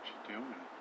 what you doing?